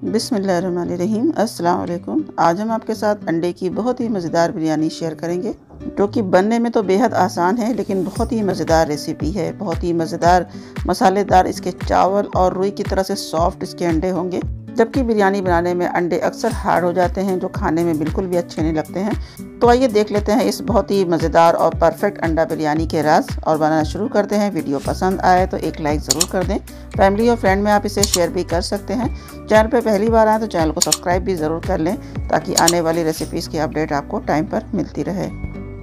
बिसमीम अस्सलाम आज हम आपके साथ अंडे की बहुत ही मज़ेदार बिरयानी शेयर करेंगे, जो कि बनने में तो बेहद आसान है, लेकिन बहुत ही मज़ेदार रेसिपी है। बहुत ही मज़ेदार, मसालेदार इसके चावल और रुई की तरह से सॉफ्ट इसके अंडे होंगे। जबकि बिरयानी बनाने में अंडे अक्सर हार्ड हो जाते हैं, जो खाने में बिल्कुल भी अच्छे नहीं लगते हैं। तो आइए देख लेते हैं इस बहुत ही मज़ेदार और परफेक्ट अंडा बिरयानी के राज और बनाना शुरू करते हैं। वीडियो पसंद आए तो एक लाइक ज़रूर कर दें। फैमिली और फ्रेंड में आप इसे शेयर भी कर सकते हैं। चैनल पर पहली बार आए तो चैनल को सब्सक्राइब भी ज़रूर कर लें, ताकि आने वाली रेसिपीज़ की अपडेट आपको टाइम पर मिलती रहे।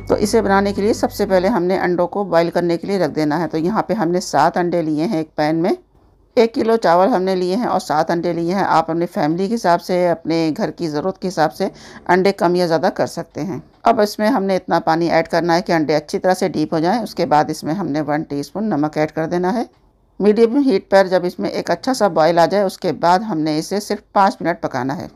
तो इसे बनाने के लिए सबसे पहले हमने अंडों को बॉईल करने के लिए रख देना है। तो यहाँ पे हमने सात अंडे लिए हैं एक पैन में। एक किलो चावल हमने लिए हैं और सात अंडे लिए हैं। आप अपनी फैमिली के हिसाब से, अपने घर की ज़रूरत के हिसाब से अंडे कम या ज़्यादा कर सकते हैं। अब इसमें हमने इतना पानी ऐड करना है कि अंडे अच्छी तरह से डीप हो जाएँ। उसके बाद इसमें हमने वन टीस्पून नमक ऐड कर देना है। मीडियम हीट पर जब इसमें एक अच्छा सा बॉयल आ जाए, उसके बाद हमने इसे सिर्फ़ पाँच मिनट पकाना है।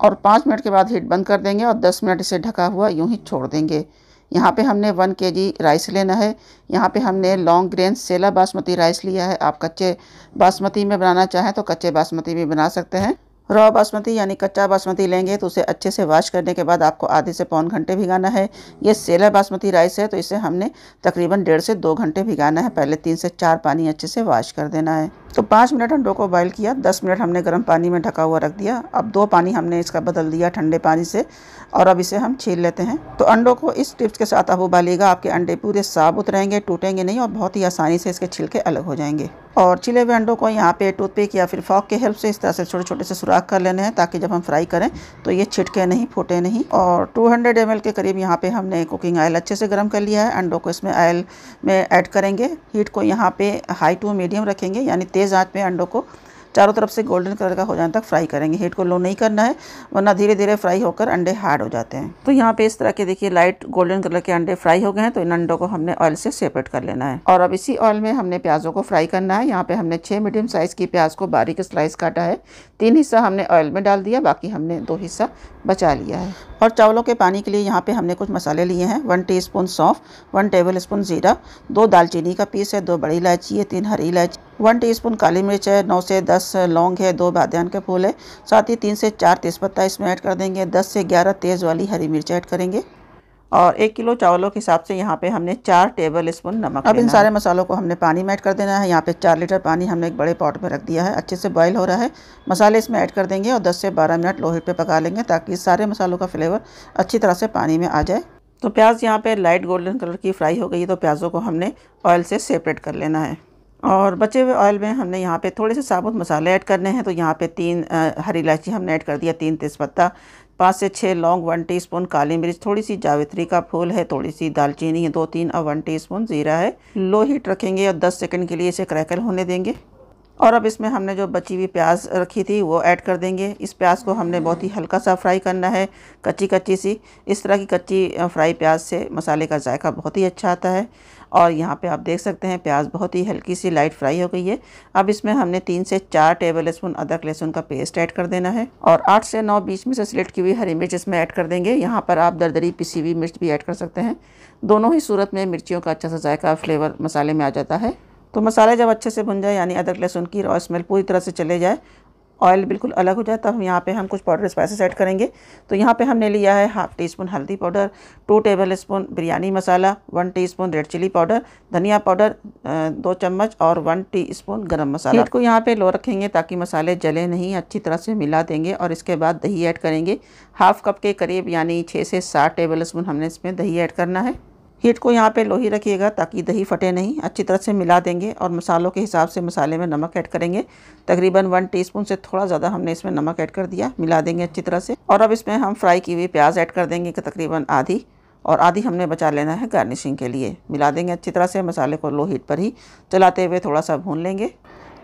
और पाँच मिनट के बाद हीट बंद कर देंगे और दस मिनट इसे ढका हुआ यूँ ही छोड़ देंगे। यहाँ पे हमने वन के जी राइस लेना है। यहाँ पे हमने long grain sella basmati rice लिया है। आप कच्चे बासमती में बनाना चाहें तो कच्चे बासमती भी बना सकते हैं। रॉ बासमती यानी कच्चा बासमती लेंगे तो उसे अच्छे से वॉश करने के बाद आपको आधे से पौन घंटे भिगाना है। ये सेला बासमती राइस है तो इसे हमने तकरीबन डेढ़ से दो घंटे भिगाना है। पहले तीन से चार पानी अच्छे से वॉश कर देना है। तो पाँच मिनट अंडों को बॉईल किया, दस मिनट हमने गर्म पानी में ढका हुआ रख दिया। अब दो पानी हमने इसका बदल दिया ठंडे पानी से और अब इसे हम छील लेते हैं। तो अंडों को इस टिप्स के साथ आप उबालिएगा, आपके अंडे पूरे साबुत रहेंगे, टूटेंगे नहीं और बहुत ही आसानी से इसके छिलके अलग हो जाएँगे। और छिले हुए अंडों को यहाँ पे टूथपिक या फिर फॉक के हेल्प से इस तरह से छोटे छोटे से सुराख कर लेने हैं ताकि जब हम फ्राई करें तो ये छिटके नहीं, फूटे नहीं। और 200 हंड्रेड के करीब यहाँ पे हमने कुकिंग ऑयल अच्छे से गर्म कर लिया है। अंडों को इसमें ऑयल में ऐड करेंगे। हीट को यहाँ पे हाई टू मीडियम रखेंगे, यानी तेज़ आँच पे अंडों को चारों तरफ़ से गोल्डन कलर का हो जाने तक फ्राई करेंगे। हीट को लो नहीं करना है, वरना धीरे धीरे फ्राई होकर अंडे हार्ड हो जाते हैं। तो यहाँ पे इस तरह के देखिए लाइट गोल्डन कलर के अंडे फ्राई हो गए हैं तो इन अंडों को हमने ऑयल से सेपरेट कर लेना है। और अब इसी ऑयल में हमने प्याजों को फ्राई करना है। यहाँ पे हमने छः मीडियम साइज़ की प्याज को बारीक स्लाइस काटा है। तीन हिस्सा हमने ऑयल में डाल दिया, बाकी हमने दो हिस्सा बचा लिया है। और चावलों के पानी के लिए यहाँ पे हमने कुछ मसाले लिए हैं। वन टीस्पून सौंफ वन टेबल स्पून ज़ीरा, दो दालचीनी का पीस है, दो बड़ी इलायची है, तीन हरी इलायची वन टीस्पून काली मिर्च है, नौ से दस लौंग है, दो बादन के फूल है। साथ ही तीन से चार तेज़पत्ता इसमें ऐड कर देंगे। दस से ग्यारह तेज़ वाली हरी मिर्च ऐड करेंगे। और एक किलो चावलों के हिसाब से यहाँ पे हमने चार टेबल स्पून नमक अब इन सारे मसालों को हमने पानी में ऐड कर देना है। यहाँ पे चार लीटर पानी हमने एक बड़े पॉट में रख दिया है। अच्छे से बॉईल हो रहा है। मसाले इसमें ऐड कर देंगे और 10 से 12 मिनट लो हीट पे पका लेंगे ताकि सारे मसालों का फ्लेवर अच्छी तरह से पानी में आ जाए। तो प्याज यहाँ पर लाइट गोल्डन कलर की फ्राई हो गई है तो प्याज़ों को हमने ऑयल से सेपरेट कर लेना है। और बचे हुए ऑयल में हमने यहाँ पे थोड़े से साबुत मसाले ऐड करने हैं तो यहाँ पे तीन हरी इलायची हमने ऐड कर दिया तीन तेज़पत्ता पाँच से छः लौंग वन टीस्पून काली मिर्च थोड़ी सी जावित्री का फूल है थोड़ी सी दालचीनी है दो तीन और वन टीस्पून ज़ीरा है। लो हीट रखेंगे और दस सेकंड के लिए इसे क्रैकल होने देंगे। और अब इसमें हमने जो बची हुई प्याज रखी थी, वो ऐड कर देंगे। इस प्याज को हमने बहुत ही हल्का सा फ्राई करना है, कच्ची कच्ची सी। इस तरह की कच्ची फ्राई प्याज से मसाले का जायका बहुत ही अच्छा आता है। और यहाँ पे आप देख सकते हैं, प्याज बहुत ही हल्की सी लाइट फ्राई हो गई है। अब इसमें हमने तीन से चार टेबल स्पून अदरक लहसुन का पेस्ट ऐड कर देना है और आठ से नौ बीच में से स्लिट की हुई हरी मिर्च इसमें ऐड कर देंगे। यहाँ पर आप दरदरी पिसी हुई मिर्च भी ऐड कर सकते हैं। दोनों ही सूरत में मिर्चियों का अच्छा सा जायका फ्लेवर मसाले में आ जाता है। तो मसाले जब अच्छे से भुन जाए, यानी अदरक, लहसुन की रॉ स्मेल पूरी तरह से चले जाए ऑयल बिल्कुल अलग हो जाए, तब हम यहाँ पे हम कुछ पाउडर स्पाइसेस ऐड करेंगे। तो यहाँ पे हमने लिया है हाफ़ टी स्पून हल्दी powder two tablespoon biryani मसाला one teaspoon red chilli powder धनिया पाउडर दो चम्मच और वन टीस्पून गरम मसाला। हीट को यहाँ पे लो रखेंगे ताकि मसाले जले नहीं, अच्छी तरह से मिला देंगे और इसके बाद दही ऐड करेंगे। हाफ़ कप के करीब, यानी छः से सात टेबल स्पून हमने इसमें दही ऐड करना है। हीट को यहाँ पे लो ही रखिएगा ताकि दही फटे नहीं। अच्छी तरह से मिला देंगे और मसालों के हिसाब से मसाले में नमक ऐड करेंगे। तकरीबन वन टीस्पून से थोड़ा ज़्यादा हमने इसमें नमक ऐड कर दिया, मिला देंगे अच्छी तरह से। और अब इसमें हम फ्राई की हुई प्याज ऐड कर देंगे तकरीबन आधी। और आधी हमने बचा लेना है गार्निशिंग के लिए। मिला देंगे अच्छी तरह से मसाले को लो हीट पर ही। चलाते हुए थोड़ा सा भून लेंगे।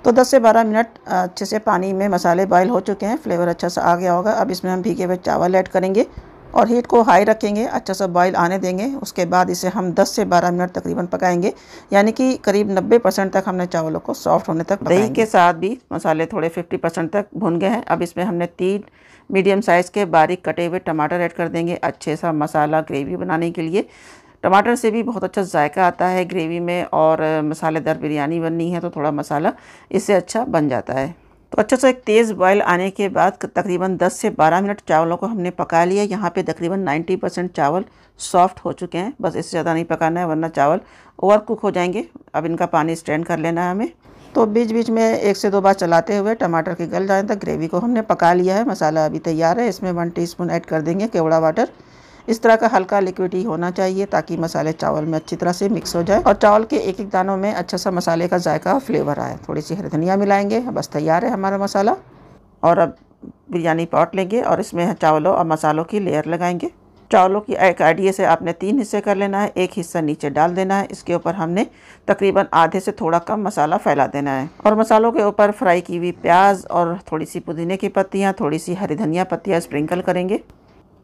तो 10 से 12 मिनट अच्छे से पानी में मसाले बॉयल हो चुके हैं। फ्लेवर अच्छा सा आ गया होगा। अब इसमें हम भीगे हुए चावल ऐड करेंगे। और हीट को हाई रखेंगे अच्छा सा बॉईल आने देंगे उसके बाद इसे हम 10 से 12 मिनट तकरीबन पकाएँगे। यानी कि करीब 90 परसेंट तक हमने चावलों को सॉफ्ट होने तक दही के साथ भी मसाले थोड़े 50 परसेंट तक भुन गए हैं। अब इसमें हमने तीन मीडियम साइज़ के बारीक कटे हुए टमाटर ऐड कर देंगे अच्छे सा मसाला ग्रेवी बनाने के लिए। टमाटर से भी बहुत अच्छा जायका आता है ग्रेवी में और मसालेदार बिरयानी बननी है तो थोड़ा मसाला इससे अच्छा बन जाता है। तो अच्छा सा एक तेज़ बॉयल आने के बाद तकरीबन 10 से 12 मिनट चावलों को हमने पका लिया। यहाँ पे तकरीबन 90 परसेंट चावल सॉफ्ट हो चुके हैं। बस इससे ज़्यादा नहीं पकाना है, वरना चावल ओवर कुक हो जाएँगे। अब इनका पानी स्ट्रेन कर लेना है हमें। तो बीच बीच में एक से दो बार चलाते हुए टमाटर के गल जाने तक ग्रेवी को हमने पका लिया है। मसाला अभी तैयार है। इसमें वन टीस्पून ऐड कर देंगे केवड़ा वाटर। इस तरह का हल्का लिक्विड ही होना चाहिए ताकि मसाले चावल में अच्छी तरह से मिक्स हो जाए और चावल के एक एक दानों में अच्छा सा मसाले का जायका फ्लेवर आए। थोड़ी सी हरी धनिया मिलाएँगे बस तैयार है हमारा मसाला। और अब बिरयानी पॉट लेंगे और इसमें चावलों और मसालों की लेयर लगाएँगे। चावलों की एक आइडिया से आपने तीन हिस्से कर लेना है, एक हिस्सा नीचे डाल देना है। इसके ऊपर हमने तकरीबन आधे से थोड़ा कम मसाला फैला देना है। और मसालों के ऊपर फ्राई की हुई प्याज और थोड़ी सी पुदीने की पत्तियाँ थोड़ी सी हरी धनिया पत्तियाँ स्प्रिंकल करेंगे।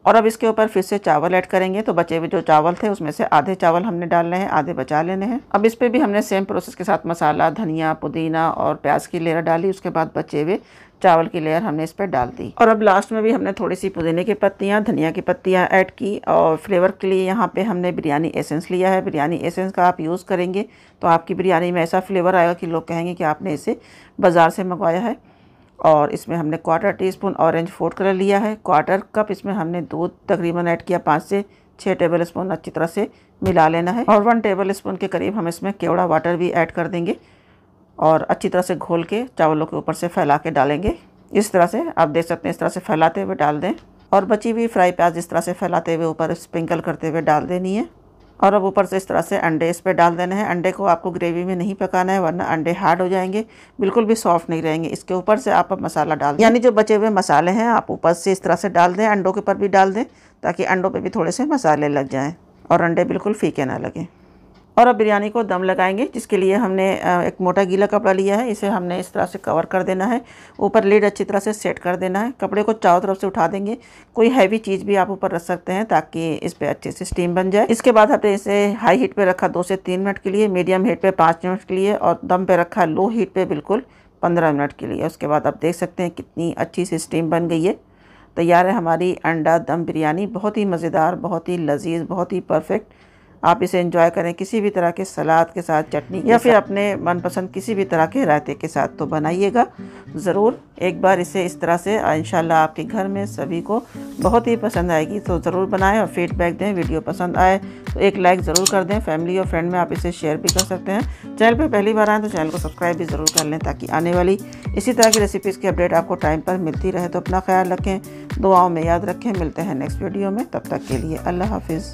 और अब इसके ऊपर फिर से चावल ऐड करेंगे। तो बचे हुए जो चावल थे, उसमें से आधे चावल हमने डालने हैं, आधे बचा लेने हैं। अब इस पर भी हमने सेम प्रोसेस के साथ मसाला, धनिया, पुदीना और प्याज की लेयर डाली। उसके बाद बचे हुए चावल की लेयर हमने इस पर डाल दी। और अब लास्ट में भी हमने थोड़ी सी पुदीने की पत्तियाँ, धनिया की पत्तियाँ ऐड की और फ्लेवर के लिए यहाँ पे हमने बिरयानी एसेंस लिया है। बिरयानी एसेंस का आप यूज़ करेंगे तो आपकी बिरयानी में ऐसा फ्लेवर आएगा कि लोग कहेंगे कि आपने इसे बाज़ार से मंगवाया है। और इसमें हमने quarter teaspoon orange food colour लिया है। क्वार्टर कप इसमें हमने दूध तकरीबन ऐड किया पाँच से छः टेबल स्पून अच्छी तरह से मिला लेना है। और वन टेबल स्पून के करीब हम इसमें केवड़ा वाटर भी ऐड कर देंगे और अच्छी तरह से घोल के चावलों के ऊपर से फैला के डालेंगे। इस तरह से आप देख सकते हैं, इस तरह से फैलाते हुए डाल दें। और बची हुई फ्राई प्याज इस तरह से फैलाते हुए ऊपर स्प्रिंकल करते हुए डाल देनी है। और अब ऊपर से इस तरह से अंडे इस पर डाल देने हैं। अंडे को आपको ग्रेवी में नहीं पकाना है, वरना अंडे हार्ड हो जाएँगे, बिल्कुल भी सॉफ्ट नहीं रहेंगे। इसके ऊपर से आप मसाला डाल दें। यानी जो बचे हुए मसाले हैं, आप ऊपर से इस तरह से डाल दें, अंडों के ऊपर भी डाल दें, ताकि अंडों पर भी थोड़े से मसाले लग जाएँ और अंडे बिल्कुल फीके ना लगें। और अब बिरयानी को दम लगाएँगे, जिसके लिए हमने एक मोटा गीला कपड़ा लिया है। इसे हमने इस तरह से कवर कर देना है। ऊपर लीड अच्छी तरह से सेट कर देना है। कपड़े को चारों तरफ़ से उठा देंगे। कोई हैवी चीज़ भी आप ऊपर रख सकते हैं ताकि इस पर अच्छे से स्टीम बन जाए। इसके बाद हमने इसे हाई हीट पर रखा दो से तीन मिनट के लिए मीडियम हीट पर पाँच मिनट के लिए और दम पर रखा लो हीट पर बिल्कुल पंद्रह मिनट के लिए। उसके बाद आप देख सकते हैं कितनी अच्छी सी स्टीम बन गई है। तैयार है हमारी अंडा दम बिरयानी। बहुत ही मज़ेदार, बहुत ही लजीज, बहुत ही परफेक्ट आप इसे एंजॉय करें किसी भी तरह के सलाद के साथ, चटनी या फिर अपने मनपसंद किसी भी तरह के रायते के साथ तो बनाइएगा। ज़रूर एक बार इसे इस तरह से इन आपके घर में सभी को बहुत ही पसंद आएगी तो ज़रूर बनाएँ और फीडबैक दें वीडियो पसंद आए तो एक लाइक ज़रूर कर दें। फैमिली और फ्रेंड में आप इसे शेयर भी कर सकते हैं। चैनल पर पहली बार आएँ तो चैनल को सब्सक्राइब भी ज़रूर कर लें, ताकि आने वाली इसी तरह की रेसिपीज़ की अपडेट आपको टाइम पर मिलती रहे तो अपना ख्याल रखें, दुआओं में याद रखें। मिलते हैं नेक्स्ट वीडियो में, तब तक के लिए अल्लाह हाफिज़।